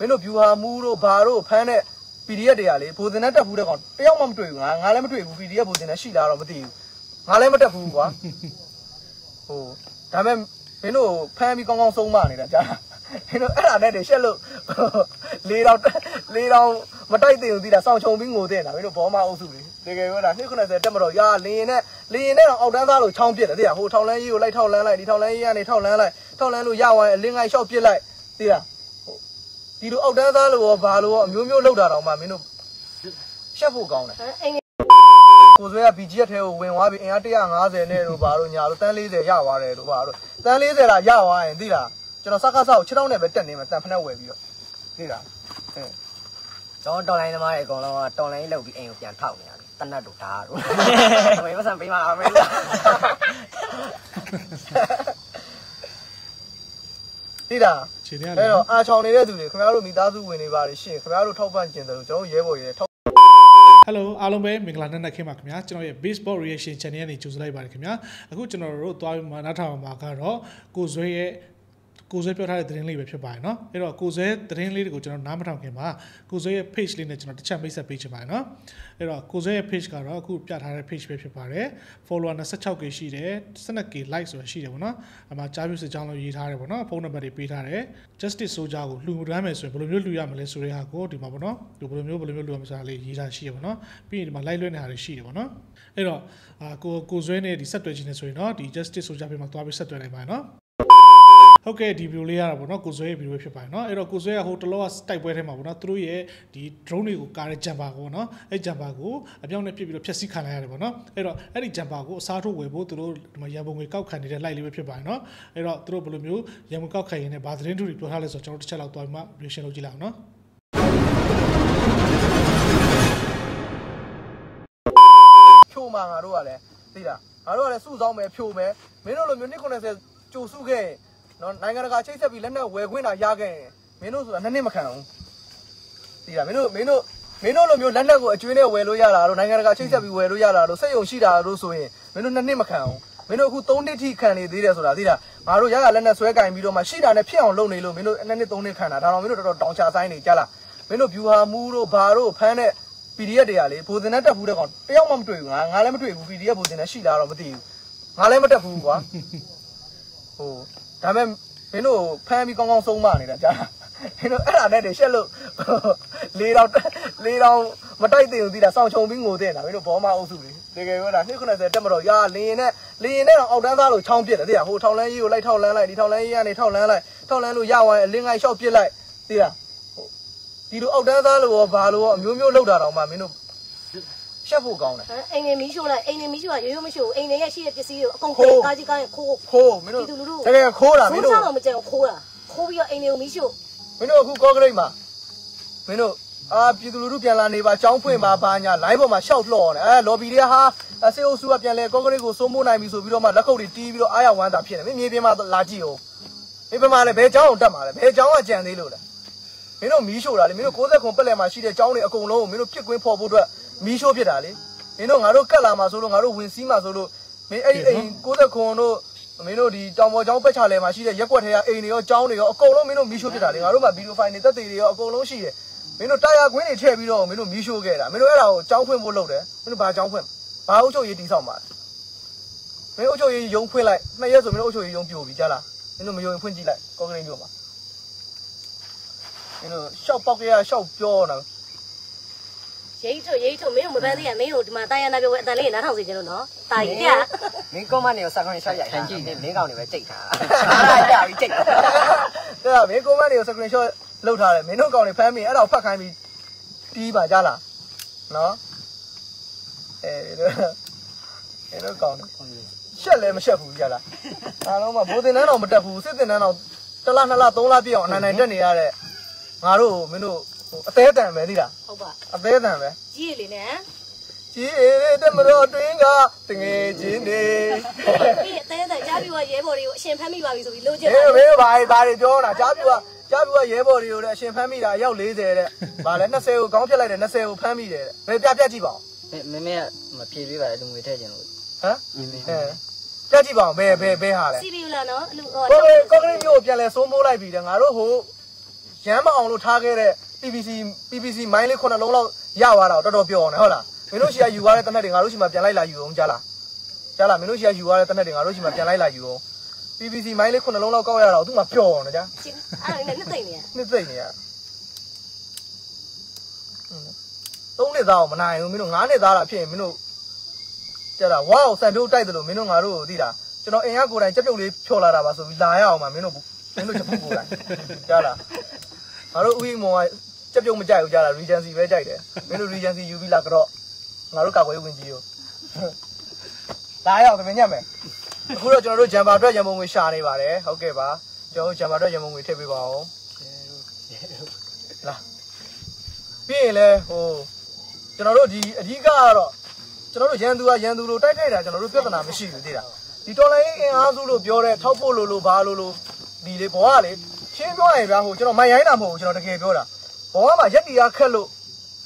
မင်းတို့ view ဟာမူတို့ဘာတို့ဖမ်းတဲ့ PDF တွေကလေဘိုးစင်နဲ့တက်ဘူးတဲ့ကောင်တယောက်မှမတွေ့ဘူးငါငါလည်းမတွေ့ဘူး PDF ဘိုးစင်နဲ့ရှိလားတော့မသိဘူးငါလည်းမတက်ဘူးကွာဟိုဒါပေမဲ့မင်းတို့ဖမ်းပြီးကောင်းကောင်းဆုံးမနေတာကြားလားမင်းတို့အဲ့ဒါနဲ့တည်းရှက်လို့လေးတောင်လေးတောင်မတိုက်သေးဘူးသီးတာစောင့်ချုံပြီးငိုတဲ့တာမင်းတို့ဘောမအုပ်စုလေတကယ်ပြောတာ290တက်မတော့ရာလင်းနဲ့လင်းနဲ့တော့အောက်တန်းသားလို့ချောင်းပြစ်တယ်သိလားဟိုထောင်လန်းကြီးကိုလိုက်ထောက်လန်းလိုက်ဒီထောက်လန်းကြီးကနေထောက်လန်းလိုက်ထောက်လန်းလို့ရဝိုင်းအလင်းငိုင်းလျှောက်ပြစ်လိုက်သိလား ဒီလိုအောက်တန်းသားလို့ရောဘာလို့ရောအမျိုးမျိုးလောက်တာတော့မှမင်းတို့ရှက်ဖို့ကောင်းတယ်အိမ်ကိုဆွဲက BGF ထဲကိုဝင်သွားပြီးအင်အား150နဲ့တို့ဘာလို့ညာလို့တန်း40ရသွားတယ်တို့ဘာလို့တန်း40လားရသွားရင်သိလားကျွန်တော်စကားဆောက်6တောင်းနဲ့ပဲတက်နေမှာတန်ဖက်ဝယ်ပြီးတော့သိလားအဲကျွန်တော်တော်လိုင်းသမားတွေအကုန်လုံးကတော်လိုင်းလောက်ပြီးအိမ်ကိုပြန်ထောက်နေရတယ်တနတ်တို့ဓာတ်တို့ဘယ်မဆန်ပေးမှာအမေလား သိလားခြေထဲကအဲ့တော့အာချောင်နေတဲ့သူတွေခင်ဗျားတို့မိသားစုဝင်နေပါလေရှင်ခင်ဗျားတို့ထောက်ပံ့ကျင်တယ်လို့ကျွန်တော်ရဲဘော်ရဲထောက် Hello အားလုံးပဲမင်္ဂလာနဲ့နှက်ခင်းပါခင်ဗျာကျွန်တော်ရဲ့ baseball reaction channel ကနေကြိုဆိုလိုက်ပါတယ်ခင်ဗျာအခုကျွန်တော်တို့သွားပြီးမှနောက်ထပ်မှာကတော့ကိုဇွဲရဲ့ ကိုဇွဲပြောထားတဲ့သတင်းလေးပဲဖြစ်ပါတယ်เนาะအဲ့တော့ကိုဇွဲသတင်းလေးတွေကိုကျွန်တော်နားမထောင်ခင်မှာကိုဇွဲရဲ့ page လေးနဲ့ကျွန်တော်တစ်ချက်မိတ်ဆက်ပေးချင်ပါတယ်เนาะအဲ့တော့ကိုဇွဲရဲ့ page ကတော့အခုပြထားတဲ့ page ပဲဖြစ်ပါတယ် follower 26k ရှိတယ် 12k like ဆိုတာရှိတယ်ပေါ့နော်အမှကြားပြစစ်ကြောင်းလို့ရေးထားတယ်ပေါ့နော်ဖုန်းနံပါတ်တွေပေးထားတယ် justice soldier ကိုလှူဒန်းမယ်ဆိုရင်ဘယ်လိုမျိုးလှူရမလဲဆိုတဲ့ဟာကိုဒီမှာပေါ့နော်ဒီဘယ်လိုမျိုးဘယ်လိုမျိုးလှူရမလဲဆိုတာလေးရေးထားရှိရပေါ့နော်ပြီးရင်ဒီမှာ like လွှဲနေတာတွေရှိတယ်ပေါ့နော်အဲ့တော့အာကိုကိုဇွဲနဲ့ဒီဆက်သွယ်ခြင်းနေဆိုရင်တော့ဒီ justice soldier ဖေးမှာသွားပြီးဆက်သွယ်နိုင်ပါတယ်နော် ဟုတ်ကဲ့ဒီဗီဒီယိုလေးရတာပေါ့နော်ကိုဇွဲရဲ့ဗီဒီယိုဖြစ်ပါတယ်နော်အဲ့တော့ကိုဇွဲကဟိုတလောကတိုက်ပွဲထဲမှာပေါ့နော်သူတို့ရဲ့ဒီ drone တွေကိုကားတဲ့ဂျမ်ပါကိုပေါ့နော်အဲ့ဂျမ်ပါကိုအပြောင်းနဲ့ပြစ်ပြီးတော့ဖျက်ဆီးခံလိုက်ရတယ်ပေါ့နော်အဲ့တော့အဲ့ဒီဂျမ်ပါကိုအစားထိုးဝယ်ဖို့သူတို့ဒီမှာရန်ပုံငွေကောက်ခံနေတဲ့ live လေးပဲဖြစ်ပါတယ်နော်အဲ့တော့သူတို့ဘယ်လိုမျိုးရန်ပုံကောက်ခံရင်းနဲ့ဗာသတင်းထုတွေပြောထားလဲဆိုတော့ကျွန်တော်တစ်ချက်လောက်သွားပြီးမှ reaction လုပ်ကြည့်လိုက်အောင်နော်ဖြိုမှာငါတို့ကလည်းသိလားငါတို့ကလည်းစုဆောင်းမယ်ဖြိုမယ်မင်းတို့လိုမျိုး290ကြိုစုခဲ့ရင် နော်နိုင်ငံတကာချိတ်ဆက်ပြီးလက်နဲ့ဝယ်ခွင့်တာရခဲ့ရင်မင်းတို့ဆိုတာနှစ်နှစ်မခံအောင်သိလားမင်းတို့မင်းတို့မင်းတို့လိုမျိုးလက်နဲ့ကိုအကျွေးနဲ့ဝယ်လို့ရတာတို့နိုင်ငံတကာချိတ်ဆက်ပြီးဝယ်လို့ရတာတို့စိတ်ယုံရှိတာတို့ဆိုရင်မင်းတို့နှစ်နှစ်မခံအောင်မင်းတို့အခု3နှစ်ထိခံနေသေးတယ်ဆိုတာသိလားငါတို့ရရလက်နဲ့ဆွဲကင်ပြီးတော့မှရှိတာနဲ့ဖြစ်အောင်လုပ်နေလို့မင်းတို့နှစ်နှစ်3နှစ်ခံတာဒါတော့မင်းတို့တော်တော်တောင်ချဆိုင်နေကြလားမင်းတို့ view ဟာမူတို့ဘာတို့ဖမ်းတဲ့ PDF တွေကလေဘိုးစင်နဲ့တက်ဘူးတဲ့ကောင်တယောက်မှမတွေ့ဘူးငါငါလည်းမတွေ့ဘူး PDF ဘိုးစင်နဲ့ရှိလားတော့မသိဘူးငါလည်းမတက်ဘူးကွာဟို ဒါပေမဲ့မင်းတို့ဖမ်းပြီးကောင်းကောင်းဆုံးမနေတာကြားလားမင်းတို့အဲ့ဒါနဲ့တည်းရှက်လို့လေးတောင်လေးတောင်မတိုက်သေးဘူးသီးတာစောင့်ချုံပြီးငိုတဲ့တာမင်းတို့ဘောမအုပ်စုလေတကယ်ပြောတာ290တက်မတော့ရာလင်းနဲ့လင်းနဲ့တော့အောက်တန်းသားလို့ချောင်းပြစ်တယ်သိလားဟိုထောင်လန်းကြီးကိုလိုက်ထောက်လန်းလိုက်ဒီထောက်လန်းကြီးကနေထောက်လန်းလိုက်ထောက်လန်းလို့ရဝိုင်းအလင်းငိုင်းလျှောက်ပြစ်လိုက်သိလားဒီလိုအောက်တန်းသားလို့ရောဘာလို့ရောအမျိုးမျိုးလောက်တာတော့မှမင်းတို့ ရှက်ဖို့ကောင်းတယ် အိမ်နေမီးရှို့လိုက်အိမ်နေမီးရှို့လိုက်ရိုးရိုးမရှို့အိမ်နေရဲ့ရှိတဲ့ပစ္စည်းတွေကိုအကုန် ခိုး ကားကြီးကားရင်ခိုး ခိုးမင်းတို့ ဒီလူလူ တကယ်ခိုးတာမင်းတို့ တော့မကြံခိုးတာခိုးပြီးတော့အိမ်တွေကိုမီးရှို့ မင်းတို့အခုကော့ဂရိတ်မှာမင်းတို့အာပြည်သူလူထုပြန်လာနေပါចောင်းဖွင့်ပါဘာညာ live ပေါ်မှာရှောက်လှော်နေအဲ lobby တွေကဟာစေအိုစုကပြန်လဲကော့ဂရိတ်ကိုစိုးမိုးနိုင်ပြီဆိုပြီးတော့မှလက်ခုပ်တွေတီးပြီးတော့အားရဝမ်းသာဖြစ်နေမင်းမြေပြင်မှာလာကြည့်အောင်မင်းဘယ်မှာလဲဘယ်ចောင်းအောင်တက်မှာလဲဘယ်ចောင်းကကြံသေးလို့လဲမင်းတို့မီးရှို့တာလေမင်းတို့60ခွန်ပက်လက်မှာရှိတဲ့ចောင်းတွေအကုန်လုံးကိုမင်းတို့ပြစ်ကွင်းဖော်ဖို့အတွက် မီးရှို့ဖြစ်တာလေမင်းတို့ငါတို့ကတ်လာမှာဆိုလို့ငါတို့ဝင်စီးမှာဆိုလို့မင်းအဲ့ဒီအိမ်60ခွန်တို့မင်းတို့ဒီတောင်ပေါ်ကျောင်းပက်ချလဲမှာရှိတဲ့ရက်ကွက်ထဲကအိမ်တွေရောကျောင်းတွေရောအကုန်လုံးမင်းတို့မီးရှို့ဖြစ်တာလေငါတို့မှာဗီဒီယိုဖိုင်တွေတက်တွေတွေရောအကုန်လုံးရှိတယ်မင်းတို့တာယာကွင်းတွေထည့်ပြီးတော့မင်းတို့မီးရှို့ခဲ့တာမင်းတို့အဲ့ဒါကိုကျောင်းဖွင့်ဖို့လုပ်တယ်မင်းတို့ဘာကျောင်းဖွင့်ဘာအုပ်ချုပ်ရေးတီးဆောင်ပါလဲမင်းအုပ်ချုပ်ရေးရုံဖွင့်လိုက်နှစ်ရက်ဆိုမင်းတို့အုပ်ချုပ်ရေးရုံပြိုပြီကြားလားမင်းတို့မယုံရင်ဖွင့်ကြည့်လိုက်ကော့ကရိတ်မြို့မှာမင်းတို့ရှောက်ပေါက်ကရရှောက်ပြောတာ ရိတ်ထုတ်ရိတ်ထုတ်မင်းတို့မပန်းသေးရမင်းတို့ဒီမှာတာယာနာပြောအတန်လေးနားထောင်စေချင်လို့နော်တာကြီးပြမင်းကွန်မန့်တွေကိုစကွန်ရှော့ရိုက်ခံကြည့်မင်းကောင်တွေပဲကြိတ်ထားအားရပြီကြိတ်အဲ့ဒါမင်းကွန်မန့်တွေကို screenshot လုပ်ထားတယ်မင်းတို့ကောင်တွေဖမ်းပြီးအဲ့ဒါကိုဖတ်ခိုင်းပြီးတီးပါကြလားနော်အဲဒီတော့အဲ့တော့ကောင်တယ်ရှက်လည်းမရှက်ဘူးကြလားအားလုံးကဘိုးတင်တန်းတော့မတက်ဘူးစစ်တင်တန်းတော့တစ်လနှစ်လသုံးလပြည့်အောင်အနိုင်နိုင်တက်နေရတဲ့ငါတို့မင်းတို့ဟို အသေးအတန်ပဲသိလားဟုတ်ပါအသေးအတန်ပဲကြီးလေနဲ့ကြီးအေးတဲ့မတော်တွင်းကတငယ်ချင်းတွေပြီးအသေးသေးကြားပြီးတော့ရဲဘော်တွေကိုအရှင်ဖမ်းမိပါပြီဆိုပြီးလိုချင်ဟေးမင်းဘာဘာတွေပြောတာကြားပြူကကြားပြူကရဲဘော်တွေကိုလည်းအရှင်ဖမ်းမိတာရောက်40တဲ့ဗာလဲ20ကိုခေါင်းဖြတ်လိုက်တယ်20ကိုဖမ်းမိတယ်တဲ့ဘယ်ပြပြကြည့်ပါဦးမင်းမင်းကမဖြေပေးပါလေလူငွေထည့်ခြင်းလို့ဟမ်အဲပြကြည့်ပါဦးဘယ်ဘယ်ဘယ်ဟာလဲစီဗီလာနော်လူဟိုကော့ကရိတ်ကော့ကရိတ်မျိုးကိုပြန်လဲစိုးမိုးလိုက်ပြီတဲ့ငါတို့ဟိုရရမ်းမအောင်လို့ထားခဲ့တဲ့ PPC PPC မိုင်းလေးခုနှစ်လုံးလောက်ရသွားတာတော်တော်ပြောအောင်နော်ဟုတ်လားမင်းတို့ရှိရယူရတဲ့တနက်တွေငါတို့ရှိမှပြန်လိုက်လာယူအောင်ကြားလားကြားလားမင်းတို့ရှိရယူရတဲ့တနက်တွေငါတို့ရှိမှပြန်လိုက်လာယူအောင် PPC မိုင်းလေးခုနှစ်လုံးလောက်ကောက်ရတာသူ့မှာပျော်အောင်နော်ကြားအဲ့ဒါနဲ့နှစ်သိမ့်နေရနှစ်သိမ့်နေရသုံးနှစ်သားအောင်မနိုင်ဘူးမင်းတို့ငါးနှစ်သားတာဖြစ်ရင်မင်းတို့ကြတာဝါအောင်စံပြိုးတိုက်တယ်လို့မင်းတို့ငါတို့ကိုသိတာကျွန်တော်အင်ရကိုယ်တိုင်ကြက်ပြုတ်လေးဖြော်လာတာပါဆိုပြီးလာရအောင်ပါမင်းတို့မင်းတို့ချက်ဖို့ကိုယ်တိုင်ကြားလားငါတို့ဥယျာဉ်မောင်က ကြက်ပြုတ်မကြိုက်ဘူးကြားလား Regency ပဲကြိုက်တယ်မင်းတို့ Regency ယူပြီးလာကြတော့ငါတို့ကာကွယ်ဝင်ကြီးရောလာရအောင်သမင်ညက်မယ်အခုတော့ကျွန်တော်တို့ဂျမ်ဘာအတွက်ရံပုံငွေရှာနေပါတယ်ဟုတ်ကဲ့ပါကျွန်တော်တို့ဂျမ်ဘာအတွက်ရံပုံငွေထည့်ပေးပါအောင်လာပြီးရင်လဲဟိုကျွန်တော်တို့ဒီအဓိကကတော့ကျွန်တော်တို့ရန်သူကရန်သူလိုတိုက်ခိုက်တာကျွန်တော်တို့ပြဿနာမရှိဘူးသိတာဒီတော်လိုင်းအင်အားစုလို့ပြောတဲ့ထောက်ဖို့လို့လို့ဘာလို့လို့ဒီလေဘောကလေရှင်းပြောရင်ဗျာဟိုကျွန်တော်မိုင်ရိုင်းတာမဟုတ်ဘူးကျွန်တော်တကယ်ပြောတာ ဘောကမှရက်တီအားခက်လို့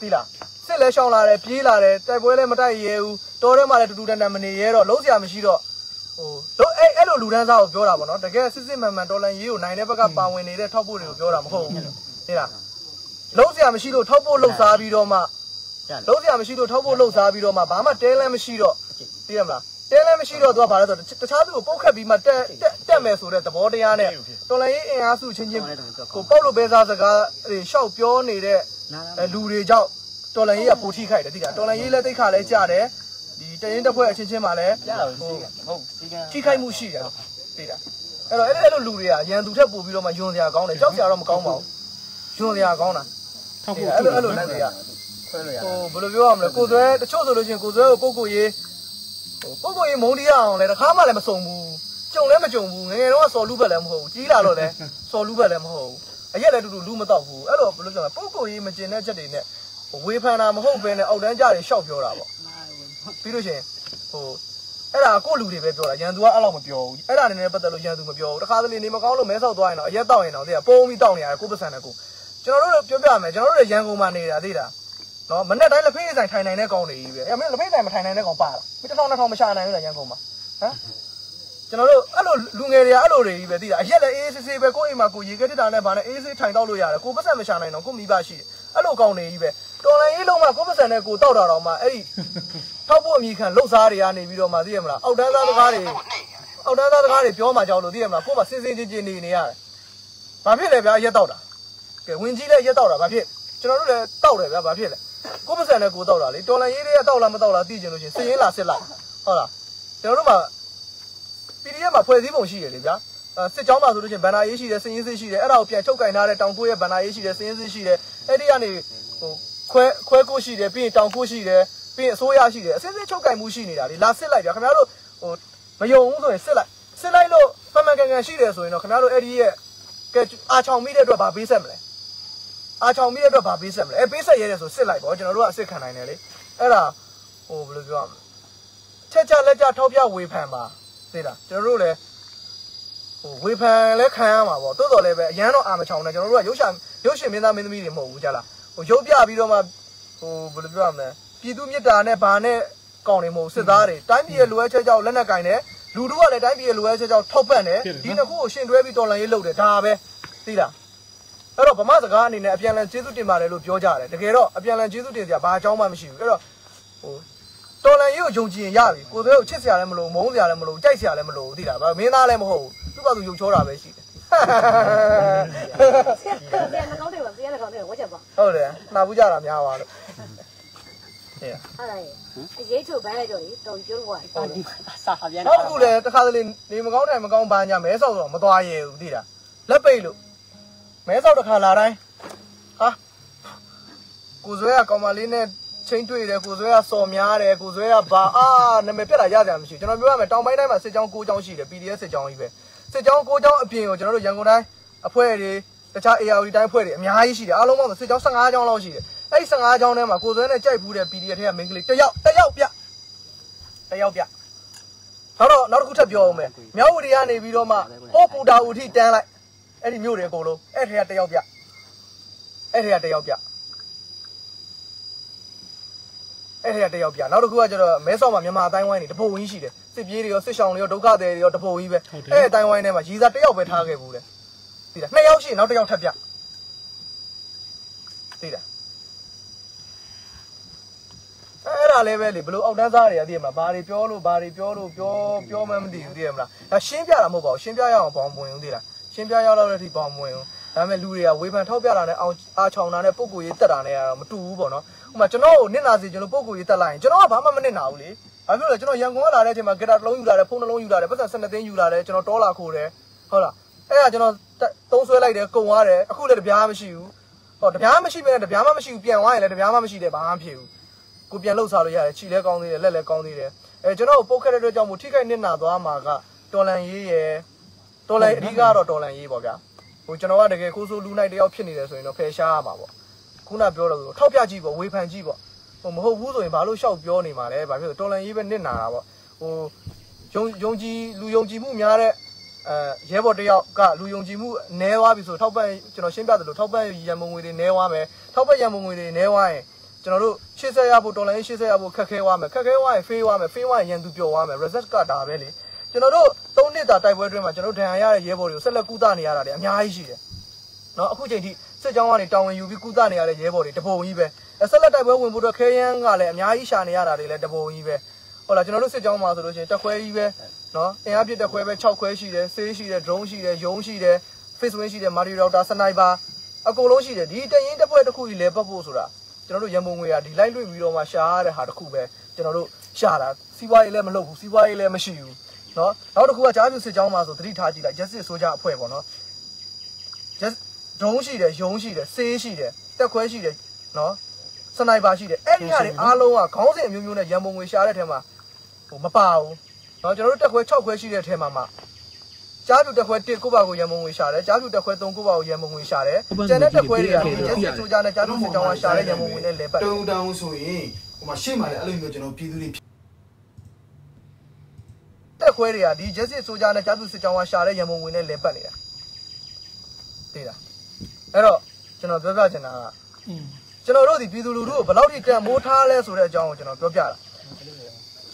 သိလားစစ်လဲရှောင်းလာတယ်ပြေးလာတယ်တိုက်ပွဲလည်းမတိုက်ရဲဘူးတော်ထဲမှာလည်းတူတူတန်တန်မနေရဲတော့လုံးစရာမရှိတော့ဟိုတော့အဲ့အဲ့လိုလူတန်းစားကိုပြောတာပေါ့နော်တကယ်စစ်စစ်မှန်မှန်တော်လိုင်းရေးကိုနိုင်တဲ့ဘက်ကပါဝင်နေတဲ့ထောက်ဖို့တွေကိုပြောတာမဟုတ်ဘူးသိလားလုံးစရာမရှိလို့ထောက်ဖို့လှုပ်ရှားပြီးတော့မှလုံးစရာမရှိလို့ထောက်ဖို့လှုပ်ရှားပြီးတော့မှဘာမှတဲလန်းမရှိတော့သိရမလား တဲလန်းမရှိတော့သူကဘာလဲဆိုတော့တခြားသူကိုပုတ်ခတ်ပြီးမှတက်တက်တက်မယ်ဆိုတဲ့သဘောတရားနဲ့တော်လိုင်းရေးအင်အားစုချင်းချင်းကိုပေါက်လို့ပဲစားစကားတွေရှောက်ပြောနေတဲ့လူတွေကြောင့်တော်လိုင်းရေးကပိုထိခိုက်တယ်သိလားတော်လိုင်းရေးလည်းတိတ်ခါလည်းကြတယ်ဒီတရင်တစ်ဖွဲ့အချင်းချင်းမှလည်းဟိုဟုတ်စီကံထိခိုက်မှုရှိတယ်သိတာအဲ့တော့အဲ့လိုလူတွေကရန်သူထက်ပိုပြီးတော့မှယွန်စရာကောင်းတယ်ကြောက်စရာတော့မကောင်းပါဘူးယွန်စရာကောင်းတာထောက်ဖို့အဲ့လိုအဲ့လိုလမ်းတွေကခွဲလို့ရဟိုဘယ်လိုပြောရမလဲကိုယ်သွဲတချို့ဆိုလို့ရှိရင်ကိုယ်သွဲကိုပုတ်ကိုရေး ဟိုပုတ်ကိုရေးမုံတရားအောင်လဲတစ်ခါမှလည်းမစုံဘူးကြုံလည်းမကြုံဘူးငယ်ငယ်တော့စော်လူဘက်လည်းမဟုတ်ဘူးကြီးလာတော့လည်းစော်လူဘက်လည်းမဟုတ်ဘူးအရက်လည်းတူတူလူမတော့ဘူးအဲ့လိုဘယ်လိုပြောမလဲပုတ်ကိုရေးမကျင်တဲ့ချက်တွေနဲ့ဝေဖန်တာမဟုတ်ဘဲနဲ့အောက်တန်းကြတွေရှောက်ပြောတာပေါ့ပြီးလို့ရှိရင်ဟိုအဲ့ဒါကိုလူတွေပဲပြောတာရန်သူကအဲ့လောက်မပြောဘူးအဲ့ဒါနေနဲ့ပတ်သက်လို့ရန်သူမပြောဘူးတခါတလေနေမကောင်းလို့မဲဆောက်သွားရင်တော့အရက်တောက်ရင်တော့သိရပုံပြီးတောက်နေရတယ်ကိုပစံနဲ့ကိုကျွန်တော်တို့ပြောပြမယ်ကျွန်တော်တို့ရန်ကုန်မှာနေတာသိတာ နော်မနေ့တိုင်းလက်ဖေးဆိုင်ထိုင်နိုင်တဲ့ကောင်တွေကြီးပဲအဲ့မင်းလက်ဖေးဆိုင်မထိုင်နိုင်တဲ့ကောင်ပါလားမင်းတစ်ထောင်နှစ်ထောင်မရှာနိုင်ဘူးလားရန်ကုန်မှာဟမ်ကျွန်တော်တို့အဲ့လိုလူငယ်တွေကအဲ့လိုတွေကြီးပဲသိတာအရက်လည်းအေးဆေးဆေးပဲကိုယ့်အိမ်မှာကိုရေခဲတစ်တာနဲ့ဗာနဲ့အေးဆေးထိုင်တော့လို့ရတယ်ကိုပတ်စံမရှာနိုင်တော့ကိုမိဘရှိတယ်အဲ့လိုကောင်တွေကြီးပဲတော်လန်ရေးလုံးမှာကိုပတ်စံနဲ့ကိုတောက်တာတော့မှအဲ့ဒီထောက်ဖို့အမိခံလှုပ်စားတွေကနေပြီးတော့မှသိရမလားအောက်တန်းသားတကားတွေအောက်တန်းသားတကားတွေပြောမှကြောက်လို့သိရမလားကို့မှာစင်စင်ချင်းချင်းနေနေရတယ်ဘာဖြစ်လဲဗျာရက်တောက်တာကဲဝင်ကြီးလည်းရက်တောက်တာဘာဖြစ်ကျွန်တော်တို့လည်းတောက်တယ်ဗျာဘာဖြစ်လဲ ကိုယ်ပစံနဲ့ကိုယ်တောက်တာလေတော်လန်ရေးတွေကတောက်လားမတောက်လားသိကြလို့ချင်းစည်ရင်းလာစစ်လိုက်ဟုတ်လားကျွန်တော်တို့မှာ PDF မှာဖွဲ့စည်းပုံရှိရလေဗျာအဲစစ်ကြောင်းမှာဆိုလို့ချင်းဘန်နာရေးရှိတယ်စည်ရင်းစစ်ရှိတယ်အဲ့ဒါကိုပြန်ချုပ်ကင်ထားတဲ့တောင်ကိုရဲ့ဘန်နာရေးရှိတယ်စည်ရင်းစစ်ရှိတယ်အဲ့ဒီကနေဟိုခွဲခွဲကိုရှိတယ်ပြီးရင်တောင်ကိုရှိတယ်ပြီးရင်အစိုးရရှိတယ်အစစ်စစ်ချုပ်ကင်မှုရှိနေတာလေလာစစ်လိုက်ဗျာခင်ဗျားတို့ဟိုမယုံဘူးဆိုရင်စစ်လိုက်စစ်လိုက်လို့ဖမှန်ကန်ကန်ရှိတယ်ဆိုရင်တော့ခင်ဗျားတို့အဲ့ဒီရဲ့ကဲအာချောင်မိတဲ့အတွက်ဗာပေးဆက်မလဲ အာချောင်မိတဲ့အတွက်ဗာပေးဆက်မလဲအဲပေးဆက်ရဲတယ်ဆိုစစ်လိုက်ပေါ့ကျွန်တော်တို့ကအစ်စ်ခံနိုင်တယ်လေအဲ့ဒါဟိုဘယ်လိုပြောရမလဲချက်ချက်လက်ချက်ထောက်ပြဝေဖန်ပါသိလားကျွန်တော်တို့လည်းဟိုဝေဖန်လဲခံရမှာပေါ့တိုးတော်လည်းပဲအရန်တော့အာမချောင်နဲ့ကျွန်တော်တို့ကရုပ်ရှာရုပ်ရှင်မင်းသားမင်းသမီးတွေမဟုတ်ဘူးကြလားဟိုရုပ်ပြပြီးတော့မှဟိုဘယ်လိုပြောရမလဲပြည်သူမြစ်တာနဲ့ဗာနဲ့ကောင်းနေမဟုတ်စစ်သားတွေတိုင်းပြည်ရဲ့လိုအပ်ချက်ကြောင့်လက်နက်ကင်တယ်လူတို့ကလည်းတိုင်းပြည်ရဲ့လိုအပ်ချက်ကြောင့်ထောက်ပံ့တယ်ဒီနှစ်ခုကိုရှင်တွဲပြီးတော်လှန်ရေးလုပ်တယ်ဒါပဲသိလား အဲ့တော့ဗမာစကားအနေနဲ့အပြန်လန်ကျေးဇူးတင်ပါတယ်လို့ပြောကြတယ်တကယ်တော့အပြန်လန်ကျေးဇူးတင်စရာဘာအကြောင်းမှမရှိဘူးအဲ့တော့ဟိုတော်လန်ရေးကိုယုံကြည်ရင်ရပြီကိုယ်တို့ချစ်စရာလည်းမလိုမုန်းစရာလည်းမလိုကြိုက်စရာလည်းမလိုသိတာဗာမင်းသားလည်းမဟုတ်ဘူးသူ့ဘာသူယုံချောတာပဲရှိတယ်ဆရာမကောင်းတယ်ပါဆရာလည်းကောင်းတယ်ဝတ်ချက်ပါဟုတ်တယ်နှာဘူးကြတာများပါလို့ဟဲ့အဲ့ဒါအရေးချုပ်ဘန်းလိုက်တော့လေတော်ပြောလို့အော်ဒီစာပြန်နောက်တစ်ခုလည်းတစ်ခါတလေနေမကောင်းတယ်မကောင်းဘာညာမဲဆောက်တော့မသွားရဘူးသိတာလက်ပိတ်လို့ မဲဆောက်တစ်ခါလာတိုင်းဟာကိုဇွဲကကောင်မလေးနဲ့ချင်းတွေ့တယ်ကိုဇွဲကစော်များတယ်ကိုဇွဲကဘာအာနာမည်ပြတ်တာရကြမှာမရှိဘူးကျွန်တော်ပြောရမယ်တောင်ပိုင်းတိုင်းမှာစစ်ကြောင်း၉ကြောင်းရှိတယ် PDF စစ်ကြောင်းကြီးပဲစစ်ကြောင်း၉ကြောင်းအပြင်ကိုကျွန်တော်တို့ရန်ကုန်တိုင်းအဖွဲ့တွေတခြား ARD တိုင်းအဖွဲ့တွေအများကြီးရှိတယ်အားလုံးပေါင်းဆိုစစ်ကြောင်း15ကြောင်းလောက်ရှိတယ်အဲ့ဒီ15ကြောင်းထဲမှာကိုဇွဲနဲ့ကြိုက်ဘူးတဲ့ PDF ထဲကမိန်းကလေးတစ်ယောက်တစ်ယောက်ပြတစ်ယောက်ပြနောက်တော့နောက်တစ်ခုထပ်ပြောအောင်မယ်မြောက်ဝတီကနေပြီးတော့မှဟောပူတာဦးထိတန်းလိုက် အဲ့ဒီမြို့တွေအကုန်လုံးအဲ့ထဲကတယောက်ပြအဲ့ထဲကတယောက်ပြအဲ့ထဲကတယောက်ပြနောက်တစ်ခုကကျတော့မဲဆော့မှာမြန်မာအတိုင်းဝိုင်းနေတပုံကြီးရှိတယ်စစ်ပြေးတွေရောစစ်ရှောင်တွေရောဒုက္ခသည်တွေရောတပုံကြီးပဲအဲ့အတိုင်းဝိုင်းထဲမှာရီစာတယောက်ပဲထားခဲ့ဘူးလေသိလားနှစ်ယောက်ရှိရင်နောက်တစ်ယောက်ထပ်ပြသိလားအဲ့ဒါလည်းပဲလေဘလို့အောက်တန်းစားတွေကသိရမလားဘာတွေပြောလို့ဘာတွေပြောလို့ပြောပြောမှမသိဘူးသိရမလားဒါရှင်းပြတာမဟုတ်ပါဘူးရှင်းပြရအောင်ဘောင်မဝင်ဘူးသိလား ရှင်းပြရတော့တဲ့အထိဘောင်မဝင်ဘူးဒါပေမဲ့လူတွေကဝေဖန်ထောက်ပြတာနဲ့အောင်အားချောင်တာနဲ့ပုံကိုရေးတက်တာနဲ့ကတော့မတူဘူးပေါ့နော်ဥပမာကျွန်တော်ကိုနစ်နာစီကျွန်တော်ပုံကိုရေးတက်လိုက်ရင်ကျွန်တော်ကဘာမှမနစ်နာဘူးလေဘာဖြစ်လို့လဲကျွန်တော်ရန်ကုန်ကလာတဲ့အချိန်မှာဂီတာတစ်လုံးယူလာတယ်ဖုန်းတစ်လုံးယူလာတယ်ပတ်စံ12သိန်းယူလာတယ်ကျွန်တော်တောလာခိုးတယ်ဟုတ်လားအဲ့ဒါကျွန်တော်သုံးဆွဲလိုက်တယ်ကုန်သွားတယ်အခုလည်းတပြားမရှိဘူးဟောတပြားမရှိပဲနဲ့တပြားမှမရှိဘူးပြန်သွားရင်လည်းတပြားမှမရှိတယ်ဘာမှမဖြစ်ဘူးကိုပြန်လှုပ်စားလို့ရတယ်ခြေလဲကောင်းသေးတယ်လက်လဲကောင်းသေးတယ်အဲကျွန်တော်ပုတ်ခက်တဲ့အတွက်ကြောင့်မို့ထိခိုက်နစ်နာသွားမှာကတော်လန်ရေးရယ် တော်လန်အဓိကတော့တော်လန်ရေးပေါ့ဗျာဟိုကျွန်တော်ကတကယ်ကိုစိုးလူနိုင်တယောက်ဖြစ်နေတယ်ဆိုရင်တော့ဖယ်ရှားရမှာပေါ့ခုနပြောလို့ထောက်ပြကြည့်ပေါ့ဝေဖန်ကြည့်ပေါ့ဟိုမဟုတ်ဘူးဆိုရင်ဘာလို့ရှောက်ပြောနေမှာလဲဘာဖြစ်လို့တော်လန်ရေးပဲနစ်နာတာပေါ့ဟိုယုံယုံကြည်လူယုံကြည်မှုများတဲ့အဲရဲဘော်တယောက်ကလူယုံကြည်မှုနည်းသွားပြီဆိုထောက်ပံ့ကျွန်တော်ရှင်းပြတယ်လို့ထောက်ပံ့ရန်မုံငွေတွေနည်းသွားမယ်ထောက်ပံ့ရန်မုံငွေတွေနည်းသွားရင်ကျွန်တော်တို့ရှေ့ဆက်ရဖို့တော်လိုင်းရှေ့ဆက်ရဖို့ခက်ခဲသွားမယ်ခက်ခဲသွားရင်ဖေးသွားမယ်ဖေးသွားရင်ရန်သူပျော်သွားမယ် reset ကဒါပဲလေ ကျွန်တော်တို့၃နှစ်တာတိုက်ပွဲအတွင်းမှာကျွန်တော်ဒဏ်ရာရတဲ့ရဲဘော်တွေကိုဆက်လက်ကူတာနေရတာလည်းအများကြီးရှိတယ်။နော်အခုချိန်ထိစစ်ကြောင်းကနေတောင်ဝင်ယူပြီးကူတာနေရတဲ့ရဲဘော်တွေတပုံကြီးပဲ။ဆက်လက်တိုက်ပွဲဝင်ဖို့အတွက်ခဲယမ်းကလည်းအများကြီးရှာနေရတာတွေလည်းတပုံကြီးပဲ။ဟုတ်လားကျွန်တော်တို့စစ်ကြောင်းမှာဆိုလို့ရှိရင်တက်ခွဲကြီးပဲနော်အင်အားပြတက်ခွဲပဲ6ခွဲရှိတယ်ဆေးရှိတယ် drone ရှိတယ်ယုံရှိတယ် face win ရှိတယ် mario router sniper အကုန်လုံးရှိတယ်ဒီတရင်တစ်ဖွဲ့တစ်ခုကြီးလဲပတ်ဖို့ဆိုတာကျွန်တော်တို့ရန်ပုံငွေကဒီလိုက်လွင့်ပြီးတော့မှရှာရတဲ့ဟာတစ်ခုပဲကျွန်တော်တို့ရှာတာစီးပွားရေးလည်းမလုပ်ဘူးစီးပွားရေးလည်းမရှိဘူး နော်နောက်တစ်ခုကကြားပြစစ်ကြောင်းမှာဆိုသတိထားကြည့်လိုက် justice ဆိုကြအဖွဲ့ပေါ့နော် just ဒုံးရှိတယ်ယုံရှိတယ်စေးရှိတယ်တက်ခွဲရှိတယ်နော်စနိုက်ပါရှိတယ်အဲ့ဒီဟာတွေအားလုံးကခေါင်းစဉ်အမျိုးမျိုးနဲ့ရန်ပုံငွေရှာတဲ့ထဲမှာဟိုမပါဘူးနော်ကျွန်တော်တို့တက်ခွဲ6ခွဲရှိတဲ့ထဲမှာမှကြားပြတက်ခွဲ1ကိုပါကိုရံမုံငွေရှာတယ်ကြားပြတက်ခွဲ3ကိုပါကိုရံမုံငွေရှာတယ်ကျန်တဲ့တက်ခွဲတွေကရက်စစ်ချိုးကြတဲ့ကြားပြစစ်ကြောင်းကရှာတဲ့ရံမုံငွေနဲ့လဲပတ်တုံတောင်ဆိုရင်ဟိုမှာရှေ့မှာလည်းအဲ့လိုမျိုးကျွန်တော်ပြည်သူတွေ တက်ခွဲတွေကဒီ justice ဆိုကြတဲ့ကြားသူစစ်ကြောင်းကရှာတဲ့ရန်ပုံငွေနဲ့လဲပတ်နေတာသိလားအဲ့တော့ကျွန်တော်ပြောပြချင်တာကอืมကျွန်တော်တို့ဒီပြည်သူလူထုကိုဘယ်လောက်ထိတန်မိုးထားလဲဆိုတဲ့အကြောင်းကိုကျွန်တော်ပြောပြတာ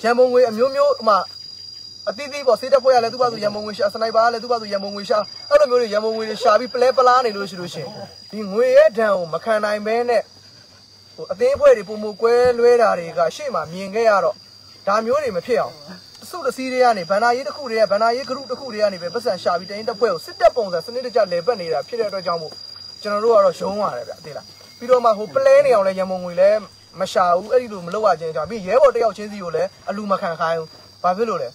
ရန်ပုံငွေအမျိုးမျိုးအမှအတိအသီးပေါ့စေးတက်ဖွဲ့ရလဲသူ့ဘာသူရန်ပုံငွေရှာစနိုက်ပါလဲသူ့ဘာသူရန်ပုံငွေရှာအဲ့လိုမျိုးတွေရန်ပုံငွေတွေရှာပြီးပလဲပလားနေလို့ရှိလို့ရှင်ဒီငွေရဲ့ဒဏ်ကိုမခံနိုင်ဘဲနဲ့ဟိုအသေးအဖွဲ့တွေပုံမကွဲလွဲတာတွေကရှေ့မှာမြင်ခဲ့ရတော့ဒါမျိုးတွေမဖြစ်အောင်တ စုတစည်းတွေကနေဗန္နာရေးတစ်ခုတွေကဗန္နာရေးဂရုတစ်ခုတွေကနေပဲပတ်စံရှာပြီးတိုင်းတစ်ပွဲကိုစစ်တပ်ပုံစံစနစ်တကျလဲပတ်နေတာဖြစ်တဲ့အတွက်ကြောင့်မို့ကျွန်တော်တို့ကတော့ရုံးရတယ်ဗျသိလားပြီးတော့မှဟိုပလဲနေအောင်လဲရန်မုံငွေလဲမရှာဘူးအဲ့ဒီလိုမလုပ်ရခြင်းကြောင့်ပြီးရဲဘော်တယောက်ချင်းစီကိုလည်းအလူမခံခိုင်းဘူးဘာဖြစ်လို့လဲ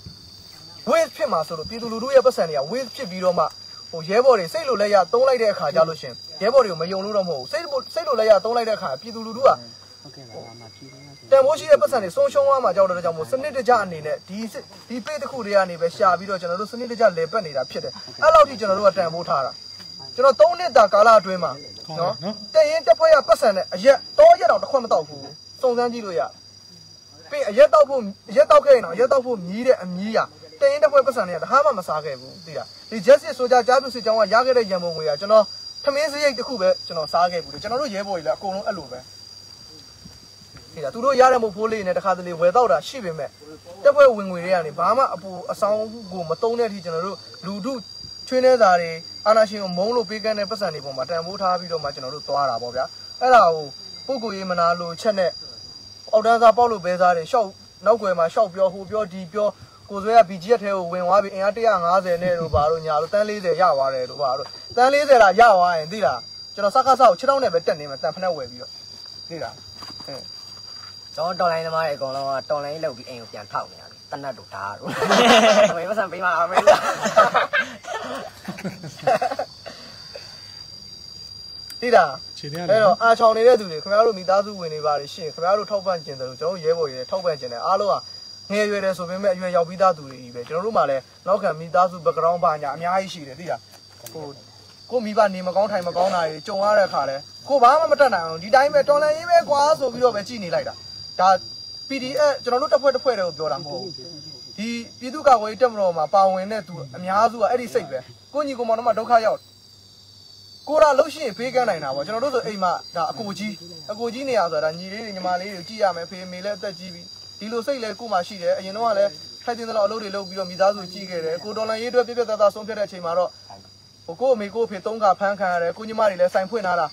wave ဖြစ်မှာဆိုလို့ပြည်သူလူထုရဲ့ပတ်စံတွေက wave ဖြစ်ပြီးတော့မှဟိုရဲဘော်တွေစိတ်လိုလဲရသုံးလိုက်တဲ့အခါကြလို့ရှင်ရဲဘော်တွေကိုမယုံလို့တော့မဟုတ်ဘူးစိတ်စိတ်လိုလဲရသုံးလိုက်တဲ့အခါပြည်သူလူထုက တန်ဖိုးရှိတဲ့ပတ်စံတွေဆုံးရှုံးသွားမှာကြောက်တဲ့ကြောင့်မို့စနစ်တကျအနေနဲ့ဒီဒီပေတစ်ခုတွေကနေပဲရှာပြီးတော့ကျွန်တော်တို့စနစ်တကျလဲပတ်နေတာဖြစ်တယ်အဲ့လောက်ထိကျွန်တော်တို့ကတန်ဖိုးထားတာကျွန်တော်၃နှစ်တာကာလအတွင်းမှာကောင်းတယ်နော်တရင်တက်ဖွဲ့ရပတ်စံနဲ့အရက်တော့ရက်တော့တစ်ခွက်မတော့ဘူးစုံစမ်းကြည့်လို့ရပြီးအရက်တော့ဖို့အရက်တော့ခဲ့ရင်တော့အရက်တော့ဖို့မြည်တဲ့အမြည်ရတရင်တက်ဖွဲ့ပတ်စံတွေကတခါမှမစားခဲ့ဘူးသိလားဒီ justice ဆိုကြကြားပြစစ်ကြောင်းကရခဲ့တဲ့ရန်ပုံငွေကကျွန်တော်ထမင်းစရိတ်တစ်ခုပဲကျွန်တော်စားခဲ့ဘူးလေကျွန်တော်တို့ရဲဘော်ကြီးလည်းအကုန်လုံးအဲ့လိုပဲ သိလားသူတို့ရတဲ့မဟုတ်ဖိုးလေးနဲ့တခါတလေဝယ်တော့တာရှိပေမဲ့တက်ဖွဲ့ဝင်ငွေတွေကနေဘာမှအပူအဆောင်ကိုမတုံးတဲ့အထိကျွန်တော်တို့လူထုချွေးနေသားတွေအာနာရှင်ကိုမုန်းလို့ပေးကမ်းတဲ့ပတ်စံတွေပေါ်မှာတန်ဖိုးထားပြီးတော့မှကျွန်တော်တို့သွားတာပေါ့ဗျာအဲ့ဒါကိုပုဂ္ဂိုလ်ရေးမနာလို့ချက်နဲ့အောက်တန်းစားပေါက်လို့ပဲစားတယ်ရှောက်နောက်ွယ်မှာရှောက်ပြောဟိုပြောဒီပြောကိုစွဲက BGF ထဲကိုဝင်သွားပြီးအင်အား150နဲ့တို့ပါတို့ညာတို့တန်း40ရသွားတယ်တို့ပါတို့တန်း40လာရသွားရင်သိလားကျွန်တော်စကားဆောက်6တောင်းနဲ့ပဲတက်နေမှာတန်ဖက်နဲ့ဝယ်ပြီးတော့သိလားဟဲ့ ကျွန်တော်တော်လိုင်းသမားတွေအကုန်လုံးကတော်လိုင်းလောက်ပြီးအိမ်ကိုပြန်ထောက်နေရတယ်တနတ်တို့ဓာတ်တို့ဘယ်မှစံပေးမလားမေးလားသိလားခြေနေရအဲ့တယ်တော့အာချောင်နေတဲ့သူတွေခင်ဗျားတို့မိသားစုဝင်နေပါလေရှင်ခင်ဗျားတို့ထောက်ပံ့ကျင်တယ်လို့ကျွန်တော်တို့ရဲဘော်တွေထောက်ပံ့ကျင်တယ်အားလုံးကငယ်ရွယ်တယ်ဆိုပေမဲ့အရွယ်ရောက်ပြီးသားသူတွေကြီးပဲကျွန်တော်တို့မှလည်းနောက်ခံမိသားစု background ဘာညာအများကြီးရှိတယ်သိလားဟိုကိုမိဘနေမကောင်းထိုင်မကောင်းတာတွေကြုံရတဲ့အခါလဲကိုဘာမှမတတ်နိုင်အောင်ဒီတိုင်းပဲတော်လန်ရေးပဲကွာဆိုပြီးတော့ပဲကြည်နေလိုက်တာ ဒါ PDF ကျွန်တော်တို့တစ်ဖွဲ့တစ်ဖွဲ့တည်းကိုပြောတာမဟုတ်ဘူးဒီပြည်သူ့ကာကွယ်ရေးတပ်မတော်မှာပါဝင်တဲ့သူအများစုကအဲ့ဒီစိတ်ပဲကိုညီကိုမောင်တို့မှဒုက္ခရောက်ကိုရာလှုပ်ရှင်ဖေးကန်းနိုင်တာပေါ့ကျွန်တော်တို့ဆိုအိမ်မှာဒါအကိုကြီးအကိုကြီးနေရဆိုတာဒါညီလေးတွေညီမလေးတွေကြည့်ရမယ်ဖေးမေလည်းအသက်ကြီးပြီဒီလိုစိတ်လည်းကိုမှရှိတယ်အရင်တော့ကလည်းထိုက်တင်တဲ့လောက်အလုပ်တွေလုပ်ပြီးတော့မိသားစုကြည့်ခဲ့တယ်ကိုဒေါ်လာရေးအတွက်ပြပြသားသားဆုံးဖြတ်တဲ့အချိန်မှာတော့ဟိုကိုအမေကိုအဖေသုံးခါဖမ်းခံရတယ်ကိုညီမတွေလည်းစိုင်ဖွင့်ထားတာ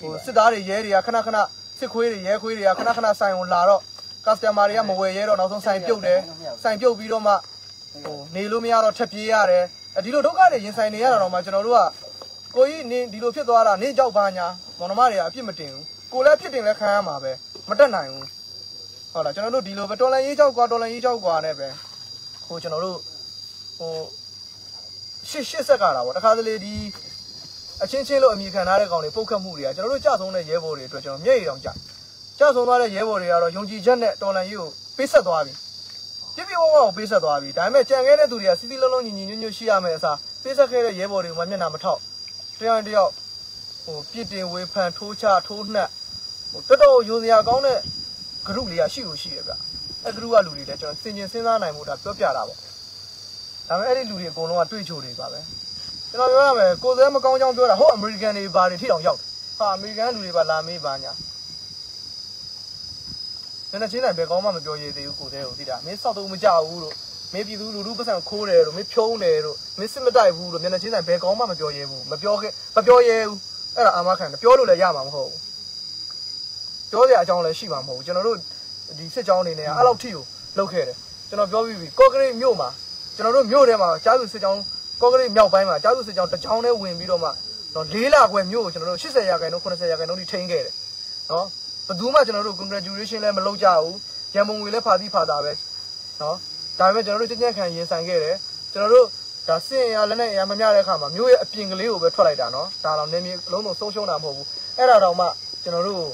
ဟိုစစ်သားတွေရဲတွေကခဏခဏ စစ်ခွေးတွေရဲခွေးတွေကခဏခဏဆိုင်ကိုလာတော့ customer တွေကမဝယ်ရဲတော့နောက်ဆုံးဆိုင်ပြုတ်တယ်ဆိုင်ပြုတ်ပြီးတော့မှဟိုနေလို့မရတော့ထက်ပြေးရတယ်အဲဒီလိုဒုက္ခတွေရင်ဆိုင်နေရတာတော့မှကျွန်တော်တို့ကကိုကြီးနင်းဒီလိုဖြစ်သွားတာနင်းကြောက်ပါညာမောင်နှမတွေကအပြစ်မတင်ဘူးကိုလည်းဖြစ်တင်လည်းခံရမှာပဲမတက်နိုင်ဘူးဟုတ်လားကျွန်တော်တို့ဒီလိုပဲတော်လန်ရေးကြောက်ကွာတော်လန်ရေးကြောက်ကွာနဲ့ပဲဟိုကျွန်တော်တို့ဟိုရှစ်ရှစ်ဆက်ကြတာပေါ့တခါတလေဒီ အချင်းချင်းလို့အမိခံထားတဲ့ကောင်တွေပုတ်ခတ်မှုတွေကကျွန်တော်တို့ကြဆုံးတဲ့ရဲဘော်တွေအတွက်ကျွန်တော်မျက်ရည်တောင်ကြကြဆုံးသွားတဲ့ရဲဘော်တွေကတော့ယုံကြည်ချက်နဲ့တော်လန်ရေးကိုပေးဆက်သွားပြီပြပြဝဝကိုပေးဆက်သွားပြီဒါပေမဲ့ကြံခဲ့တဲ့သူတွေကစီးစီးလုံးလုံးညီညီညွတ်ညွတ်ရှိရမယ်အစားပေးဆက်ခဲ့တဲ့ရဲဘော်တွေကမှမျက်နှာမထောက်တယောက်တယောက်ဟိုပြစ်တင်ဝေဖန်ထိုးချထိုးနှက်ဟိုတော်တော်ယုံစရာကောင်းတဲ့ဂရုလေးရရှိလို့ရှိရဗျအဲဂရုကလူတွေလည်းကျွန်တော်စင်ကျင်စဉ်းစားနိုင်မှုဒါပြောပြတာပေါ့ဒါပေမဲ့အဲ့ဒီလူတွေအကုန်လုံးကတွေးချိုတွေပါပဲ ကျွန်တော်ပြောရမယ်ကိုယ်စဲမကောင်းကြောင်းပြောတာဟုတ်အမေရိကန်တွေဘာတွေထိတောင်ရောက်တယ်ဟာအမေရိကန်လူတွေပါလာမေးပါညာနည်းနည်းချင်းတိုင်းဘယ်ကောင်းမှမပြောရသေးဘူးကိုယ်စဲကိုသိတာမင်းစောက်တော့မကြဘူးလို့မင်းပြည်သူလူထုပတ်စံခိုးတယ်လို့မင်းဖြုံးတယ်လို့မင်းစစ်မတိုက်ဘူးလို့မျက်နှာချင်းတိုင်းဘယ်ကောင်းမှမပြောရဲဘူးမပြောခဲ့မပြောရဲဘူးအဲ့ဒါအာမခံတယ်ပြောလို့လည်းရမှာမဟုတ်ဘူးပြောစရာအကြောင်းလည်းရှိမှာမဟုတ်ဘူးကျွန်တော်တို့ဒီစစ်ကြောင်းအနေနဲ့အဲ့လောက်ထိကိုလုပ်ခဲ့တယ်ကျွန်တော်ပြောပြီးပြီကော့ကရိတ်မြို့မှာကျွန်တော်တို့မြို့ထဲမှာကြားစုစစ်ကြောင်း ကော့ကရိတ်မြောက်ပိုင်းမှာကြားစုစစ်ကြောင်းတစ်ကြောင်းနဲ့ဝင်ပြီးတော့မှတော့လေးလာခွဲမြို့ကိုကျွန်တော်တို့80ရာခိုင်နှုန်း90ရာခိုင်နှုန်းထိထိန်းခဲ့တယ်နော်ဘယ်သူမှကျွန်တော်တို့ congratulation လည်းမလုပ်ကြဘူးရန်ပုံငွေလည်းဖာသီးဖာတာပဲနော်ဒါပေမဲ့ကျွန်တော်တို့ကြင်ကြံ့ခံရင်ဆိုင်ခဲ့တယ်ကျွန်တော်တို့ဒါစင်ရလက်နဲ့ရမမျှတဲ့အခါမှာမြို့ရဲ့အပြင်ကလေးကိုပဲထွက်လိုက်တာနော်ဒါတော့နေမြေအလုံးစုံဆုံးရှုံးတာမဟုတ်ဘူးအဲ့ဒါတော့မှကျွန်တော်တို့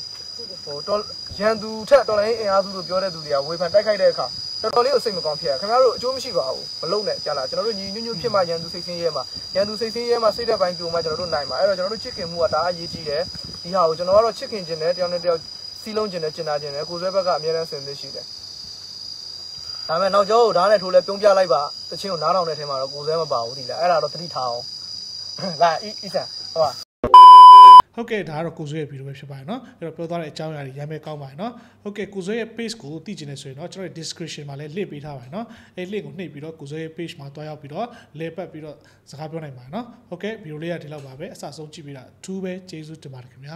ဟိုတော်ရန်သူထက်တော်လိုင်းအင်အားစုလို့ပြောတဲ့သူတွေကဝေဖန်တိုက်ခိုက်တဲ့အခါ တော်တော်လေးကိုစိတ်မကောင်းဖြစ်ရခင်ဗျားတို့အကျိုးမရှိပါဘူးမလုံနဲ့ကြားလားကျွန်တော်တို့ညီညွတ်ညွတ်ဖြစ်မှရန်သူစိတ်ဆင်းရဲမှာရန်သူစိတ်ဆင်းရဲမှာစိတ်သက်ပိုင်းကြုံမှကျွန်တော်တို့နိုင်မှာအဲ့တော့ကျွန်တော်တို့ချစ်ခင်မှုကဒါအရေးကြီးတယ်ဒီဟာကိုကျွန်တော်ကတော့ချစ်ခင်ခြင်းနဲ့တယောက်နဲ့တယောက်စီးလုံးခြင်းနဲ့ကျင်နာခြင်းနဲ့ကိုယ်ဆွဲဘက်ကအများနဲ့ဆင်သစ်ရှိတယ်ဒါပေမဲ့နောက်ကျောကိုဓာတ်နဲ့ထိုးလဲပြုံးပြလိုက်ပါတချင်းကိုနားထောင်တဲ့ထဲမှာတော့ကိုယ်ဆွဲမပါဘူးဒီလားအဲ့ဒါတော့သတိထားအောင်လာအီအီဆန်ဟောပါ ဟုတ်ကဲ့ဒါကတော့ကိုဆွေရဲ့ဗီဒီယိုပဲဖြစ်ပါတယ်เนาะအဲ့တော့ပြောသွားတဲ့အကြောင်းအရာတွေရမ်းပဲကောင်းပါတယ်เนาะဟုတ်ကဲ့ကိုဆွေရဲ့ page ကိုသိချင်နေဆိုရင်เนาะကျွန်တော်ရဲ့ description မှာလည်း link ပေးထားပါတယ်เนาะအဲ့ link ကိုနှိပ်ပြီးတော့ကိုဆွေရဲ့ page မှာတွားရောက်ပြီးတော့လေပတ်ပြီးတော့စကားပြောနိုင်ပါတယ်เนาะဟုတ်ကဲ့ဗီဒီယိုလေးကဒီလောက်ပါပဲအစဆုံးကြည့်ပြီးတာအထူးပဲကျေးဇူးတင်ပါတယ်ခင်ဗျာ